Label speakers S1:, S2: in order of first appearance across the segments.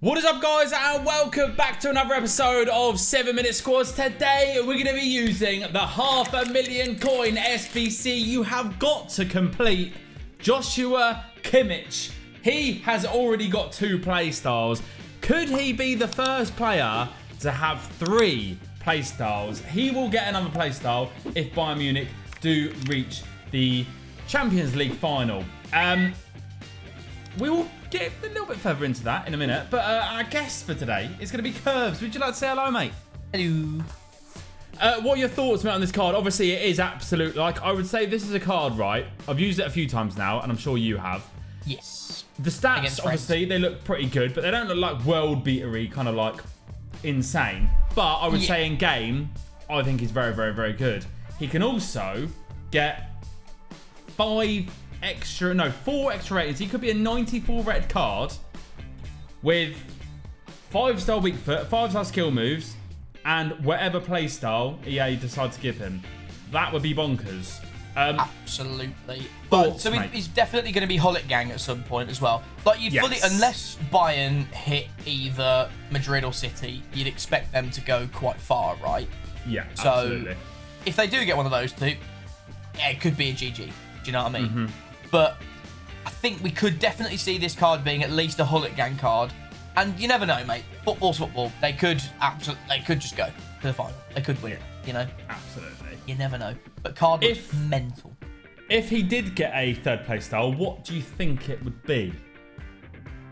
S1: What is up guys and welcome back to another episode of 7 Minute Squads. Today we're going to be using the half a million coin SBC you have got to complete Joshua Kimmich. He has already got two playstyles. Could he be the first player to have three playstyles? He will get another playstyle if Bayern Munich do reach the Champions League final. Um, we will get a little bit further into that in a minute. But uh, our guest for today is going to be Curves. Would you like to say hello, mate?
S2: Hello.
S1: Uh, what are your thoughts, mate, on this card? Obviously, it is absolute. Like, I would say this is a card, right? I've used it a few times now, and I'm sure you have.
S2: Yes.
S1: The stats, obviously, they look pretty good, but they don't look like world beatery, kind of like insane. But I would yeah. say in game, I think he's very, very, very good. He can also get five extra, no, four extra ratings. He could be a 94 red card with five star weak foot, five star skill moves, and whatever play style EA decide to give him. That would be bonkers.
S2: Um, Absolutely. But so he's definitely going to be Hullet Gang at some point as well. Like you yes. fully, unless Bayern hit either Madrid or City, you'd expect them to go quite far, right?
S1: Yeah. So absolutely.
S2: if they do get one of those two, yeah, it could be a GG. Do you know what I mean? Mm -hmm. But I think we could definitely see this card being at least a Hullet Gang card. And you never know, mate. Football's football. They could absolutely, they could just go to the final. They could win it, you know?
S1: Absolutely.
S2: You never know. But card if, mental.
S1: If he did get a third place style, what do you think it would be?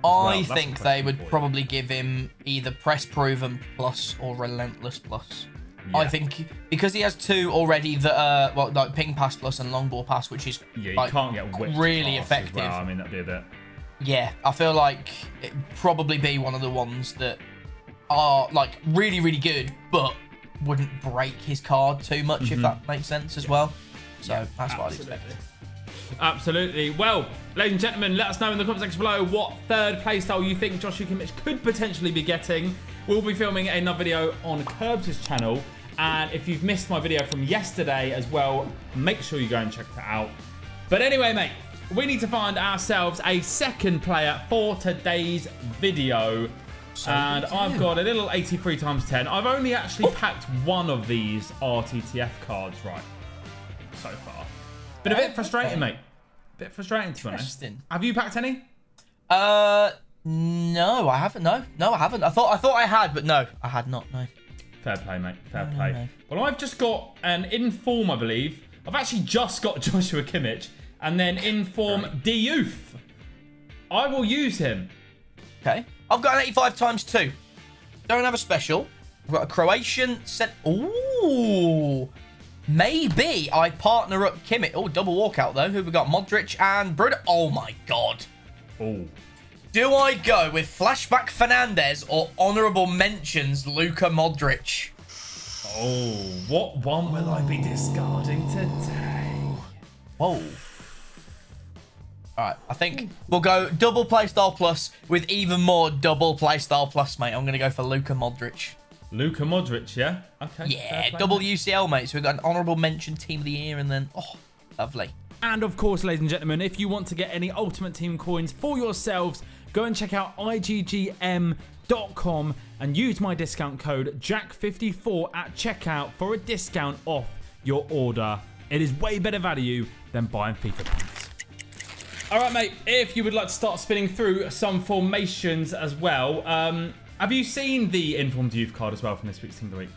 S2: I well, think they would probably give him either press proven plus or relentless plus. Yeah. I think because he has two already that are well like ping pass plus and long ball pass, which is
S1: yeah, you
S2: like,
S1: can't get
S2: really effective.
S1: Well. I mean that'd be a bit.
S2: Yeah, I feel like it'd probably be one of the ones that are like really really good, but wouldn't break his card too much mm -hmm. if mm-hmm. that makes sense as yeah. well. So yeah, that's what I'd expect.
S1: Absolutely. Well, ladies and gentlemen, let us know in the comments section below what third playstyle you think Joshua Kimmich could potentially be getting. We'll be filming another video on Curbs' channel and if you've missed my video from yesterday as well, make sure you go and check that out. But anyway, mate, we need to find ourselves a second player for today's video. So and I've got a little 83 times 10. I've only actually packed one of these RTTF cards right so far. Been a bit frustrating, mate. Bit frustrating to be honest. Have you packed any?
S2: Uh, no, I haven't. No, no, I haven't. I thought I thought I had, but no, I had not. No.
S1: Fair play, mate. Fair play. Well, I've just got an inform, I believe. I've actually just got Joshua Kimmich and then inform right. Diouf. I will use him.
S2: Okay. I've got an 85 times 2. Don't have a special. I've got a Croatian set. Ooh. Maybe I partner up Kimmich. Oh, double walkout though. Who we got? Modric and Bruno. Oh my god.
S1: Oh.
S2: Do I go with Flashback Fernandez or Honourable Mentions Luka Modric?
S1: Oh, what one will. I be discarding today?
S2: Whoa. Alright, I think we'll go double playstyle plus with even more double playstyle plus, mate. I'm going to go for Luka Modric.
S1: Luka Modric, yeah?
S2: Okay. Yeah, double UCL, mate. So we've got an honourable mention team of the year and then, oh, lovely.
S1: And of course, ladies and gentlemen, if you want to get any Ultimate Team coins for yourselves, go and check out IGGM.com and use my discount code JACK54 at checkout for a discount off your order. It is way better value than buying FIFA points. All right, mate, if you would like to start spinning through some formations as well, um, have you seen the Inform Diouf card as well from this week's Team of the Week?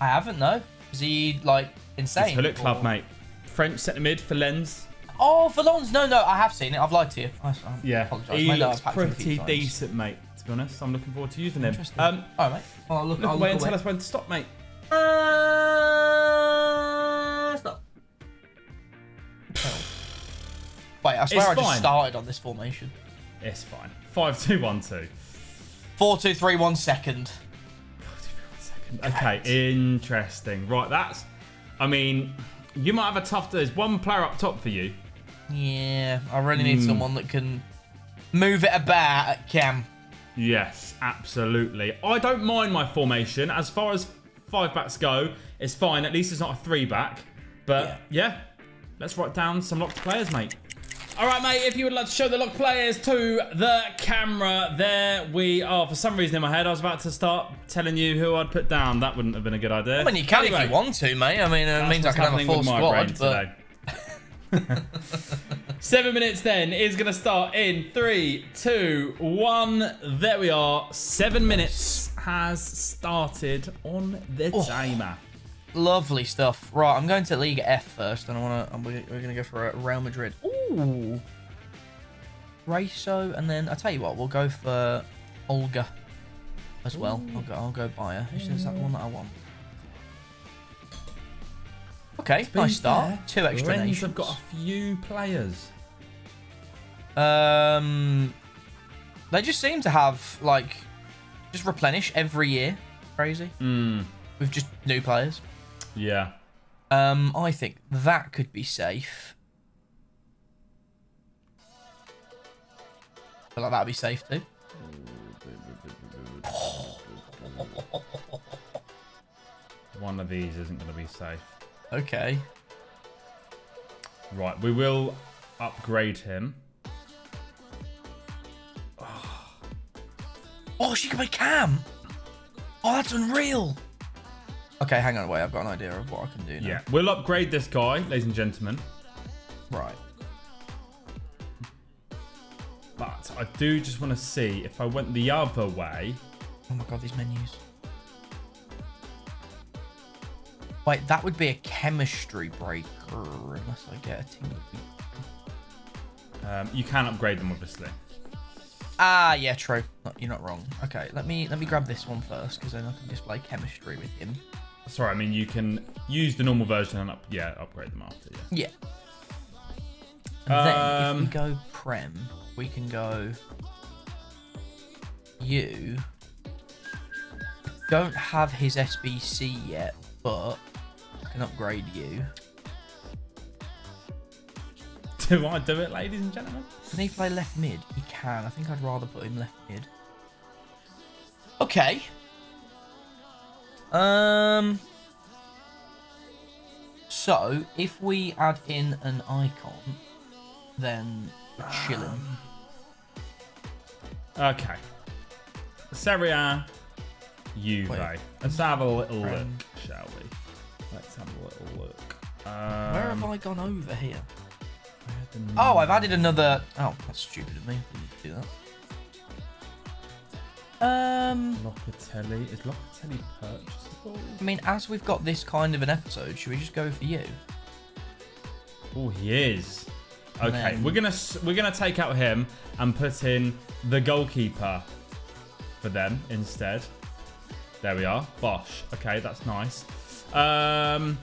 S2: I haven't, no. Is he, like, insane?
S1: It's Hullet Club, mate. French centre mid for Lens.
S2: Oh, for Lons. No, no, I have seen it. I've lied to you. I, I
S1: yeah, apologise. he looks pretty decent, mate. To be honest, I'm looking forward to using him.
S2: Um, All right, mate. I'll look,
S1: look
S2: I'll
S1: away look and away. tell us when to stop, mate.
S2: Uh, stop. Wait, I swear it's I just fine. started on this formation.
S1: It's fine. 5 2 1 2.
S2: 4 2 3 1 second.
S1: Okay, interesting. Right, that's. I mean, you might have a tough. There's one player up top for you.
S2: Yeah, I really need mm. someone that can move it about at Cam.
S1: Yes, absolutely. I don't mind my formation. As far as five backs go, it's fine. At least it's not a three back. But yeah, yeah let's write down some locked players, mate. All right, mate, if you would like to show the lock players to the camera, there we are. For some reason in my head, I was about to start telling you who I'd put down. That wouldn't have been a good idea.
S2: I mean, you can
S1: Anyway,
S2: if you want to, mate. I mean, it means I can have a full squad. But
S1: today. Seven minutes then is going to start in three, two, one. There we are. Seven minutes has started on the
S2: Oh.
S1: timer.
S2: lovely stuff. Right, I'm going to League F first, and I want to. We're, going to go for uh, Real Madrid. Ooh, Raso, and then I tell you what, we'll go for Olga as well. I'll go. I'll go buy her. Is that one that I want? Okay,
S1: be
S2: nice start.
S1: fair,
S2: Two extra
S1: Rennes
S2: nations.
S1: have got a few players.
S2: Um, they just seem to have like just replenish every year. Crazy.
S1: Hmm.
S2: With just new players.
S1: Yeah.
S2: Um, I think that could be safe. I feel like that'd be safe too.
S1: One of these isn't going to be safe.
S2: Okay.
S1: Right, we will upgrade him.
S2: Oh, she can play Cam. Oh, that's unreal. Okay, hang on, wait. I've got an idea of what I can do now.
S1: Yeah, we'll upgrade this guy, ladies and gentlemen.
S2: Right.
S1: But I do just want to see if I went the other way.
S2: Oh my god, these menus. Wait, that would be a chemistry breaker unless I get a team.
S1: Um, you can upgrade them, obviously.
S2: Ah, yeah, true. You're not wrong. Okay, let me let me grab this one first because then I can display chemistry with him.
S1: Sorry, I mean you can use the normal version and up, yeah, upgrade them after. Yeah.
S2: Yeah. And then if
S1: Um,
S2: we go prem, we can go you. Don't have his SBC yet, but can upgrade you.
S1: Do I do it, ladies and gentlemen?
S2: Can he play left mid? He can. I think I'd rather put him left mid. Okay. Um. So, if we add in an icon, then we're chilling.
S1: Okay. Serie A, Juve. Let's have a little look, shall we? Let's have a little look. Um,
S2: Where have I gone over here?
S1: I
S2: Oh, I've added another. Oh, that's stupid of me. Didn't do that. Um,
S1: Locatelli. Is Locatelli purchasable?
S2: I mean, as we've got this kind of an episode, should we just go for you?
S1: Oh, he is. Okay,
S2: then-
S1: we're gonna we're gonna take out him and put in the goalkeeper for them instead. There we are, Bosch. Okay, that's nice. Um,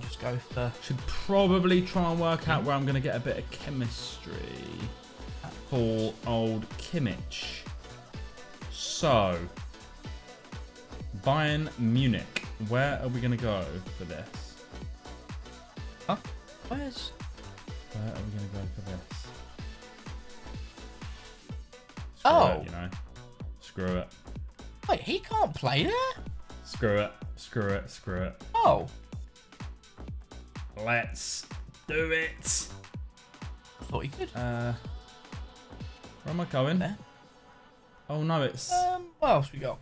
S2: Just go for.
S1: should probably try and work out where I'm gonna get a bit of chemistry for old Kimmich. So, Bayern Munich. Where are we gonna go for this?
S2: Huh? Where's?
S1: Where are we gonna go for this? Screw
S2: Oh.
S1: it, you know. Screw it.
S2: Wait, he can't play there.
S1: Screw it. Screw it. Screw it.
S2: Oh,
S1: Let's do it.
S2: I thought you could.
S1: Uh, where am I going?
S2: There.
S1: Oh no, it's
S2: Um, what else we got?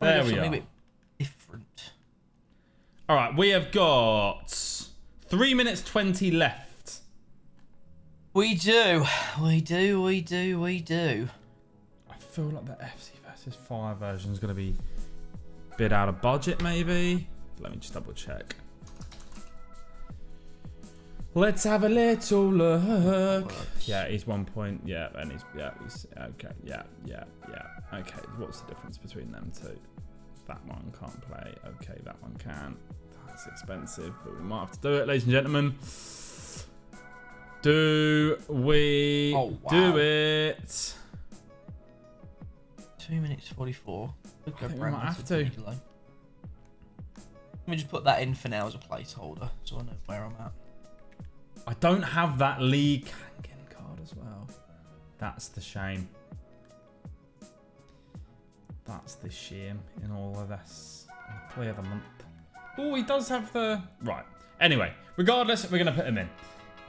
S1: There
S2: got
S1: we
S2: something
S1: are.
S2: a bit different.
S1: all right. We have got three minutes twenty left.
S2: We do, we do, we do, we do.
S1: I feel like the FC versus Fire version is going to be bit out of budget, maybe. Let me just double check. Let's have a little look. Yeah, he's one point. Yeah, and he's yeah, he's okay. Yeah, yeah, yeah. Okay, what's the difference between them two? That one can't play. Okay, that one can. That's expensive, but we might have to do it, ladies and gentlemen. Do we
S2: Oh, wow.
S1: do it?
S2: Two minutes forty-four. Could go
S1: we might have to.
S2: Let me just put that in for now as a placeholder, so I know where I'm at.
S1: I don't have that Lee Kang-in card as well. That's the shame. That's the shame in all of this. Player of the month. Oh, he does have the... Right. Anyway, regardless, we're going to put him in.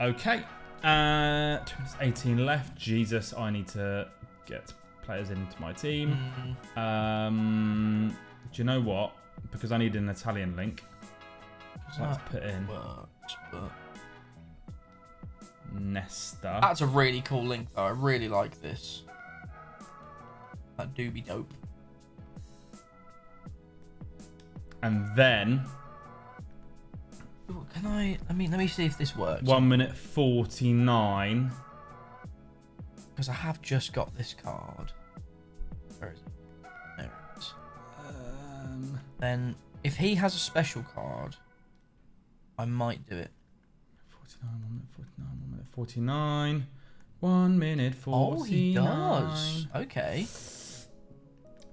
S1: Okay. Uh, 18 left. Jesus, I need to get players into my team. Um, do you know what? Because I need an Italian link. Let's put in
S2: works, but
S1: Nesta.
S2: that's a really cool link though. I really like this. That do be dope.
S1: And then
S2: Ooh, can I? I mean, let me see if this works.
S1: one minute 49.
S2: Because I have just got this card. Where is it? There it is.
S1: Um,
S2: Then if he has a special card, I might do it.
S1: 49, one minute 49. One minute 49. 1 minute 49.
S2: Oh, he does. Okay.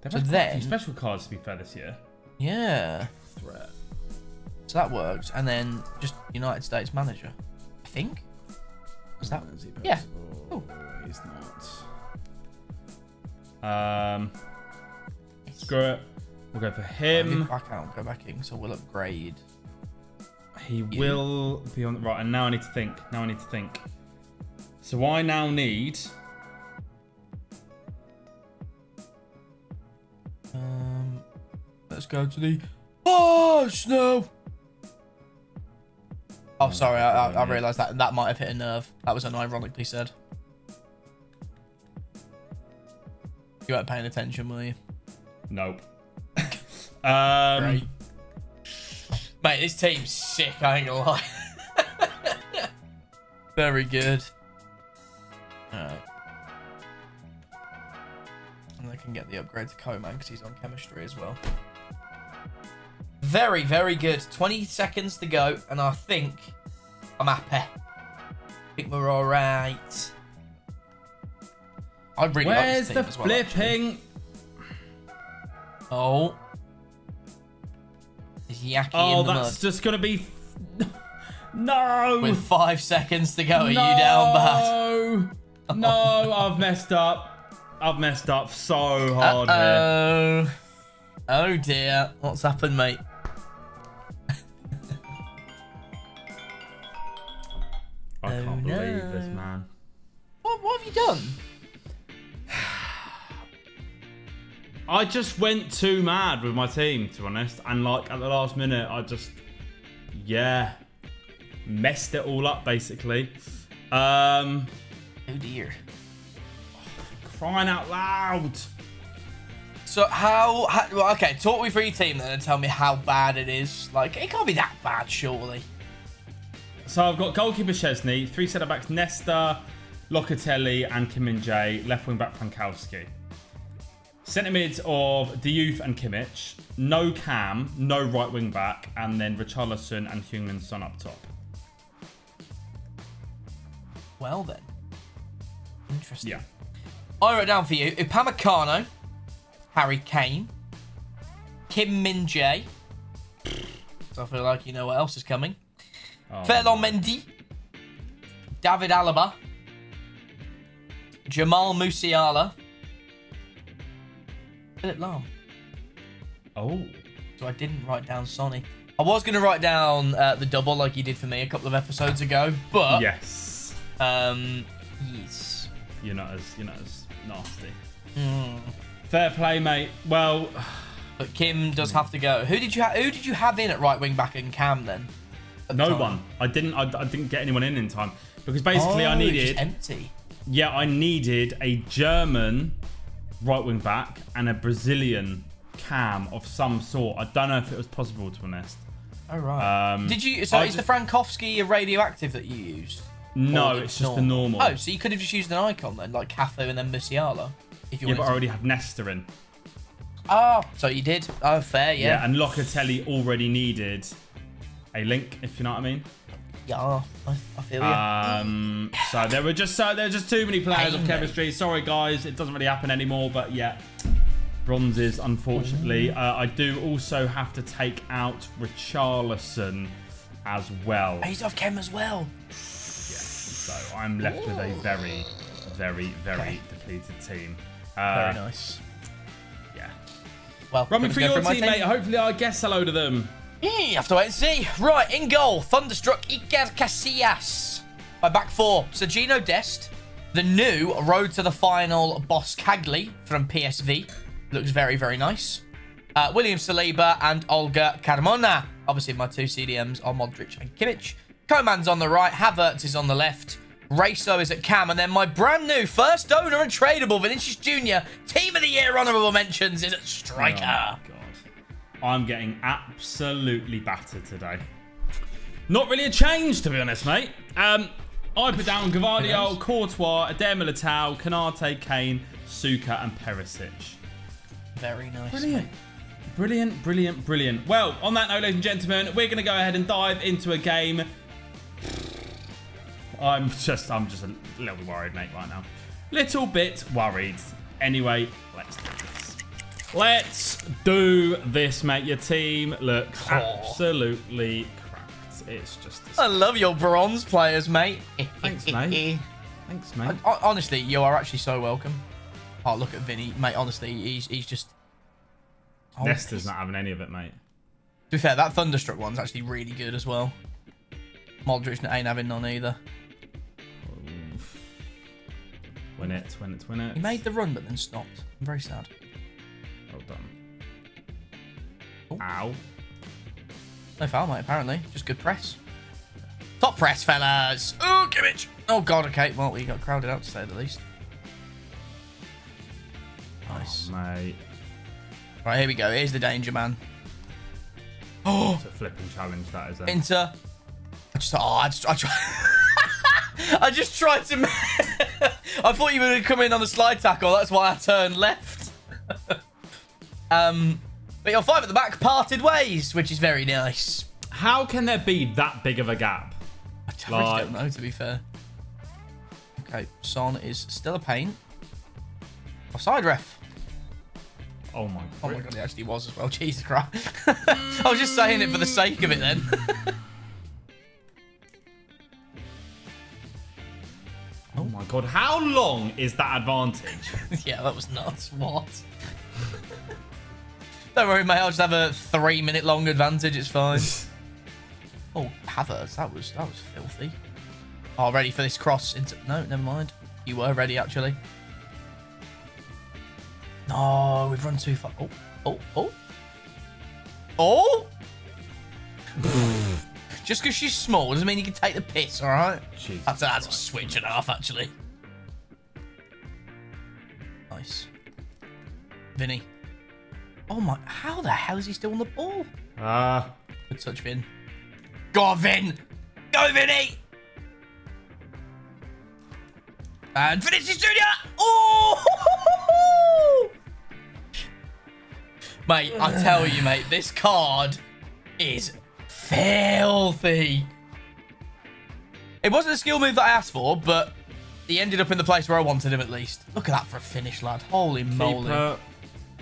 S1: They've
S2: So
S1: had quite a few
S2: then-
S1: special cards to be fair this year.
S2: Yeah.
S1: Threat.
S2: So that works. And then just United States manager. I think. Is that? Yeah. Cool.
S1: He's not. Um, screw it. We'll go for him.
S2: Back out. Go back in. So we'll upgrade.
S1: He will be on the right. And now I need to think. Now I need to think. So I now need.
S2: Um. Let's go to the. Oh snow. Oh, sorry. I, I, I realised that that might have hit a nerve. That was unironically said. You weren't paying attention, were you?
S1: Nope. um,
S2: Great. Mate, this team's sick, I ain't gonna lie. Very good. Alright. And I can get the upgrade to Coman because he's on chemistry as well. Very, very good. 20 seconds to go, and I think I'm happy. I think we're alright. I really
S1: Where's
S2: like this
S1: the
S2: team as well, actually.
S1: flipping?
S2: Oh. Is Yaki
S1: Oh,
S2: in the
S1: that's
S2: mud?
S1: just gonna be. No.
S2: With five seconds to go, are you down bad?
S1: No. No, I've messed up. I've messed up so hard here.
S2: Oh. Oh dear. What's happened, mate?
S1: I
S2: Oh,
S1: can't believe this, man.
S2: What, what have you done?
S1: I just went too mad with my team, to be honest. And like at the last minute, I just, yeah, messed it all up basically. Um,
S2: Oh dear.
S1: crying out loud.
S2: So how, how well, okay, talk me through your team then and tell me how bad it is. Like, it can't be that bad, surely.
S1: So I've got goalkeeper Szczesny, three centre backs Nesta, Locatelli, and Kim Min Jae, left wing back Frankowski. Centre mids of Diouf and Kimmich, no Cam, no right wing back, and then Richarlison and Heung-Min Son up top.
S2: Well then. Interesting.
S1: Yeah.
S2: I wrote down for you Upamecano, Harry Kane, Kim Min Jae. So I feel like you know what else is coming.
S1: Oh,
S2: Ferland Mendy, David Alaba, Jamal Musiala, Philipp Lahm.
S1: Oh.
S2: So I didn't write down Sonny. I was going to write down uh, the double like you did for me a couple of episodes ago, but
S1: Yes.
S2: um, yes.
S1: You're not as you're not as nasty.
S2: Hmm.
S1: Fair play, mate. Well,
S2: But Kim does have to go. Who did you ha- who did you have in at right wing back in Cam then? The
S1: no
S2: time?
S1: one. I didn't. I, I didn't get anyone in in time because basically
S2: Oh,
S1: I needed.
S2: empty.
S1: Yeah, I needed a German right wing back and a Brazilian cam of some sort. I don't know if it was possible to be honest.
S2: Oh right.
S1: Um,
S2: Did you? So
S1: I
S2: is the Frankowski a radioactive that you used?
S1: No, it's just the normal.
S2: Oh, so you could have just used an icon then, like Cafu and then Musiala, if you
S1: yeah,
S2: wanted.
S1: but I already had Nesta in.
S2: Oh, so you did. Oh, fair,
S1: Yeah.
S2: yeah.
S1: and Locatelli already needed a link, if you know what I mean.
S2: Yeah, I, I feel you.
S1: Um, so there were just so there were just too many players of
S2: Pain,
S1: chemistry. Sorry, guys, it doesn't really happen anymore. But yeah, bronzes, unfortunately. Uh, I do also have to take out Richarlison as well.
S2: He's off Chem as well.
S1: Yeah, So I'm left with a very, very, very
S2: Okay.
S1: depleted team.
S2: Very
S1: Uh,
S2: nice.
S1: Yeah.
S2: Well,
S1: Run me
S2: gonna
S1: through
S2: go
S1: your team, mate. Hopefully, I guess a load of them.
S2: You have to wait and see. Right, in goal, Thunderstruck Iker Casillas. My back four. Sergino Dest, the new Road to the Final Boscagli from PSV. Looks very, very nice. Uh, William Saliba and Olga Carmona. Obviously, my two CDMs are Modric and Kimmich. Coman's on the right. Havertz is on the left. Raso is at Cam. And then my brand new first owner and tradable Vinicius Jr. Team of the Year honourable mentions is at striker.
S1: Oh. I'm getting absolutely battered today. Not really a change, to be honest, mate. Um, I put down Gvardiol, Courtois, Eder Militao, Konate, Kane, Saka, and Perisic.
S2: Very nice.
S1: Brilliant.
S2: mate.
S1: Brilliant, brilliant, brilliant. Well, on that note, ladies and gentlemen, we're going to go ahead and dive into a game. I'm just, I'm just a little bit worried, mate, right now. Little bit worried. Anyway, let's do this. Let's do this, mate. Your team looks
S2: Oh.
S1: absolutely cracked. It's just.
S2: I love your bronze players, mate.
S1: Thanks, mate. Thanks, mate.
S2: Hon- Honestly, you are actually so welcome. Oh, look at Vinny, mate. Honestly, he's he's just. Oh, he's-
S1: not having any of it, mate.
S2: To be fair, that Thunderstruck one's actually really good as well. Modric ain't having none either.
S1: Win it, win it, win it.
S2: He made the run, but then stopped. I'm very sad.
S1: Well done.
S2: Oh.
S1: Ow.
S2: No foul, mate. Apparently, just good press. Top press, fellas. Oh, Kimmich. Oh God. Okay. Well, we got crowded out to say the least. Nice.
S1: Oh, mate.
S2: Right, here we go. Here's the danger man. Oh,
S1: It's a flipping challenge, that is. it.
S2: Inter. I just, oh, I just, I, I just tried to. I thought you were going to come in on the slide tackle. That's why I turned left. um, but your five at the back parted ways, which is very nice.
S1: How can there be that big of a gap?
S2: I really
S1: Like-
S2: don't know, to be fair. Okay, Son is still a pain. Offside ref.
S1: Oh my god.
S2: Oh my god, he actually was as well. Jesus Christ. I was just saying it for the sake of it then.
S1: Oh my god. How long is that advantage?
S2: yeah, that was nuts. What? Don't worry, mate. I'll just have a three minute long advantage. It's fine. oh, Havertz. That was that was filthy. Oh, ready for this cross into. No, never mind. You were ready actually. No, we've run too far. Oh, oh, oh, oh. Just because she's small doesn't mean you can take the piss. All right.
S1: Jesus
S2: That's, that's a switch and a half, actually. Nice. Vinny. Oh my, how the hell is he still on the ball?
S1: Ah.
S2: Good touch, Vin. Go on, Vin! Go, Vinny! And Vinicius Jr. Oh! mate, I tell you, mate, this card is filthy. It wasn't a skill move that I asked for, but he ended up in the place where I wanted him at least. Look at that for a finish, lad. Holy moly.
S1: Keeper,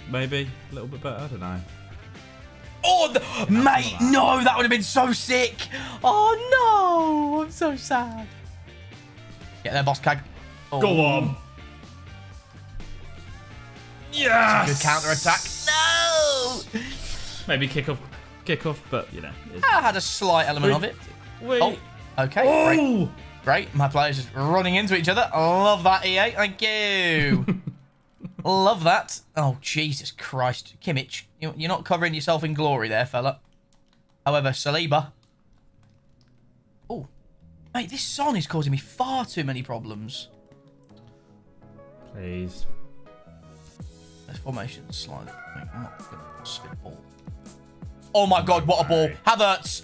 S1: maybe a little bit better. I don't know.
S2: Oh, the, mate, no, that would have been so sick. Oh, no. I'm so sad. Get there, boss cag. Oh,
S1: Go on. Yes.
S2: Good counter attack. No.
S1: Maybe kick off, kick off, but you know.
S2: I had a slight element of it.
S1: Wait.
S2: Oh, okay. Great.
S1: Oh.
S2: Great. My players just running into each other. I love that, EA. Thank you. love that. Oh, Jesus Christ. Kimmich, you- you're not covering yourself in glory there, fella. However, Saliba. Oh, mate, this Son is causing me far too many problems.
S1: Please.
S2: This formation. Wait, I'm not spin ball. Oh my god, what a ball. Havertz.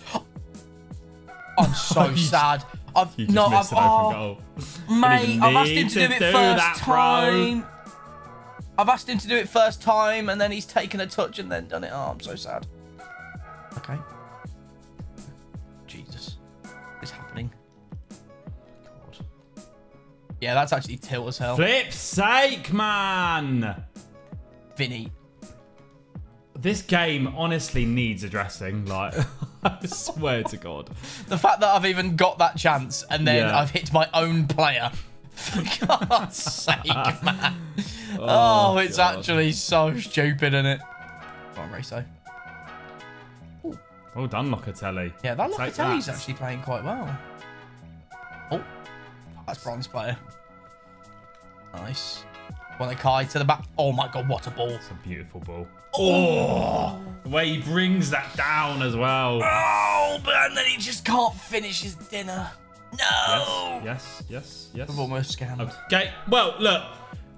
S2: I'm so sad. I've
S1: You
S2: no,
S1: missed
S2: I've, oh,
S1: goal.
S2: Mate, I've asked him to do it
S1: to do
S2: first
S1: that,
S2: time. I've asked him to do it first time, and then he's taken a touch and then done it. Oh, I'm so sad. Okay. Jesus. What's happening?
S1: God.
S2: Yeah, that's actually tilt as hell.
S1: Flip's sake, man.
S2: Vinny.
S1: This game honestly needs addressing. Like, I swear to God.
S2: The fact that I've even got that chance and then
S1: Yeah.
S2: I've hit my own player. For God's sake, man. Oh, oh, it's
S1: God.
S2: actually so stupid, isn't it? Come on, Raso.
S1: Well done, Locatelli.
S2: Yeah, that
S1: Take
S2: Locatelli's
S1: that.
S2: actually playing quite well. Oh, That's bronze player. Nice. One Kai to the back. Oh my god, what a ball.
S1: It's a beautiful ball. Oh, the way he brings that down as well.
S2: Oh, but and then he just can't finish his dinner. No.
S1: Yes, yes, yes.
S2: I've almost scammed.
S1: Okay, well, look.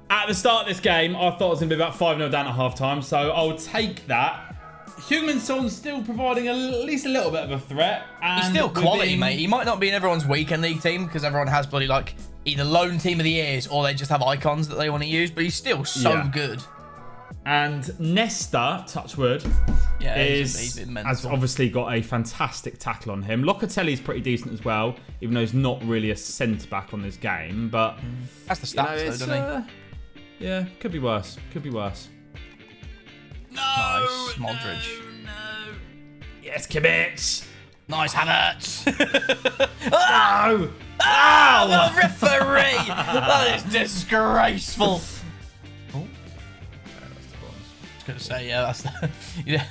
S1: At the start of this game, I thought it was going to be about 5 0 down at half time, so I'll take that. Heung-Min Son's still providing at least a little bit of a threat. And
S2: He's still quality,
S1: within-
S2: mate. He might not be in everyone's weekend league team because everyone has bloody like either lone team of the years or they just have icons that they want to use, but he's still so
S1: Yeah.
S2: good.
S1: And Nesta, Touchwood,
S2: Yeah,
S1: is
S2: he's
S1: has obviously got a fantastic tackle on him. Locatelli's pretty decent as well, even though he's not really a centre back on this game. But
S2: That's the
S1: you know,
S2: stats, though, doesn't
S1: uh, yeah, could be worse. Could be worse.
S2: he? Nice, Modric.
S1: Yes, Kimmich.
S2: Nice, Havertz.
S1: Oh,
S2: Ah, the referee! that is disgraceful. Oh, was going to say, yeah, that's the. yeah.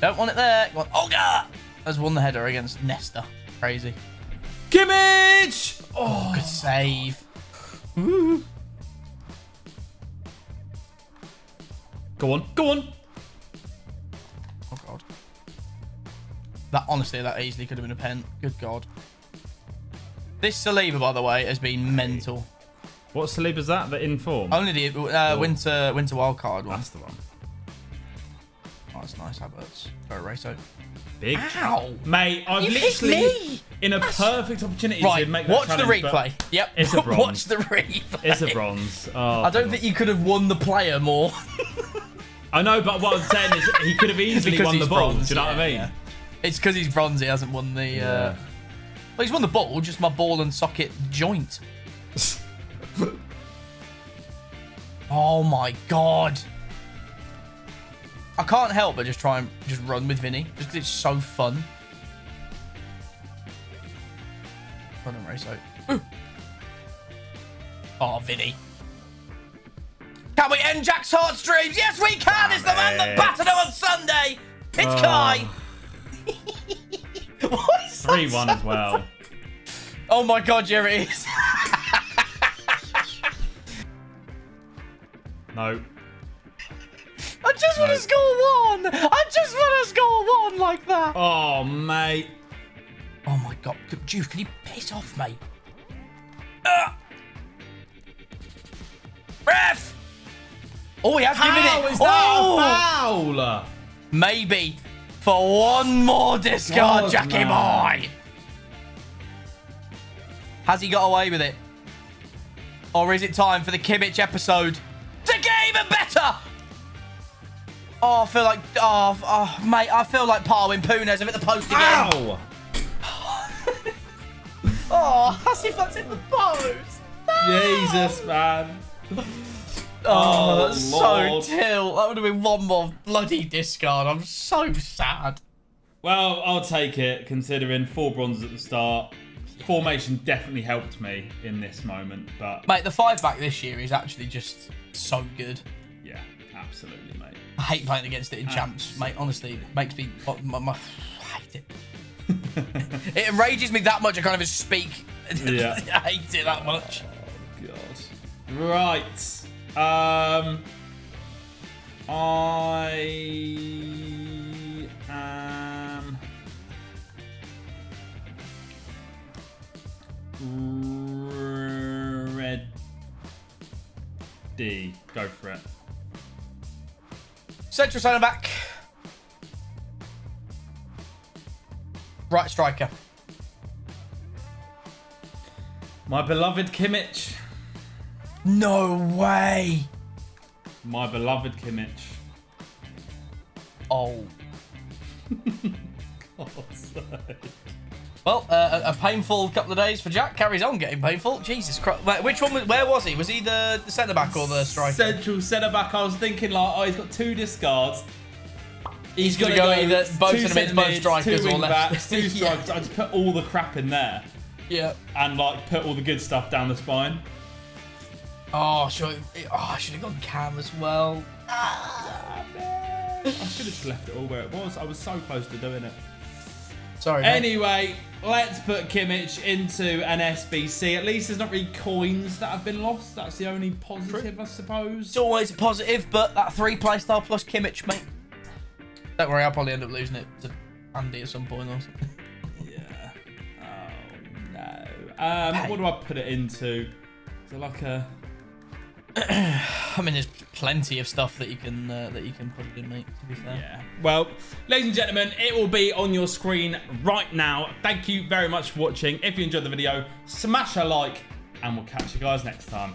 S2: Don't want it there. Want Olga! Has won the header against Nesta. Crazy.
S1: Kimmich! Oh,
S2: Good save.
S1: go on, go on.
S2: Oh, God. That, honestly, that easily could have been a pen. Good God. This Saliba, by the way, has been mental.
S1: What Saliba's that? The in form?
S2: Only the uh, winter winter wild card one.
S1: That's the one.
S2: That's nice, Havertz. Go Rato.
S1: Big.
S2: Ow!
S1: Mate, I've
S2: You
S1: literally in a perfect opportunity
S2: Right,
S1: to make that
S2: watch the
S1: challenge, but
S2: replay. Yep,
S1: it's a bronze.
S2: watch the replay.
S1: It's a bronze. Oh,
S2: I don't think you could have won the player more.
S1: I know, but what I'm saying is he could have easily won the ball.
S2: bronze,
S1: Do you know
S2: yeah,
S1: what I mean?
S2: yeah. It's because he's bronze. He hasn't won the.
S1: Yeah.
S2: Uh... Well, he's won the ball. Just my ball and socket joint. Oh my god! I can't help but just try and just run with Vinny, just it's so fun. Run and race out. Oh, Vinny. Can we end Jack's heartstrings? Yes, we can! It's the man that
S1: it.
S2: battered him on Sunday! It's
S1: Oh.
S2: Kai! what is
S1: 3 1 as well.
S2: Oh my god, yeah, it is.
S1: No.
S2: I just want to score one! I just want to score one like that!
S1: Oh, mate.
S2: Oh my god. Juice, can you piss off, mate? Ah! Ref! Oh, he has given
S1: How
S2: it.
S1: is that
S2: oh!
S1: a foul?
S2: Maybe for one more discard,
S1: God,
S2: Jackie
S1: man.
S2: boy. Has he got away with it? Or is it time for the Kimmich episode to get even better? Oh, I feel like, oh, oh mate, I feel like Parwin Punes have hit the post again.
S1: Ow!
S2: Oh, if that's in the post.
S1: Jesus, man.
S2: Oh,
S1: Oh,
S2: so till. That would have been one more bloody discard. I'm so sad.
S1: Well, I'll take it, considering four bronzes at the start. Formation definitely helped me in this moment, but
S2: Mate, the five back this year is actually just so good.
S1: yeah, absolutely, mate.
S2: I hate playing against it in champs, mate. Honestly, it makes me. My, my, I hate it. it enrages me that much. I can't even speak.
S1: Yeah.
S2: I hate it that much.
S1: Oh god. Right. Um. I am ready. Go for it.
S2: Central centre back. Right striker.
S1: My beloved Kimmich.
S2: No way.
S1: My beloved Kimmich.
S2: Oh.
S1: God's sake.
S2: Well, uh, a, a painful couple of days for Jack. Carries on getting painful. Jesus Christ. Wait, Which one? Was, where was he? Was he the, the centre back or the striker?
S1: Central centre back. I was thinking like, oh, he's got two discards.
S2: He's gonna go either both centre both strikers
S1: two
S2: or left.
S1: backs, two
S2: Yeah.
S1: strikers. I just put all the crap in there
S2: Yeah.
S1: and like put all the good stuff down the spine.
S2: Oh, sure. Oh, I should have gone Cam as well.
S1: I should have just left it all where it was. I was so close to doing it.
S2: Sorry. mate.
S1: Anyway, let's put Kimmich into an SBC. At least there's not really coins that have been lost. That's the only positive, I suppose.
S2: It's always a positive, but that three playstyle plus Kimmich, mate. Don't worry, I'll probably end up losing it to Andy at some point or something.
S1: Yeah. Oh no. Um, what do I put it into? Is it like a?
S2: I mean, there's plenty of stuff that you can uh, that you can put it in, mate. To be fair.
S1: Yeah. Well, ladies and gentlemen, it will be on your screen right now. Thank you very much for watching. If you enjoyed the video, smash a like, and we'll catch you guys next time.